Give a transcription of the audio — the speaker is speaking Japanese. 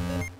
Yeah.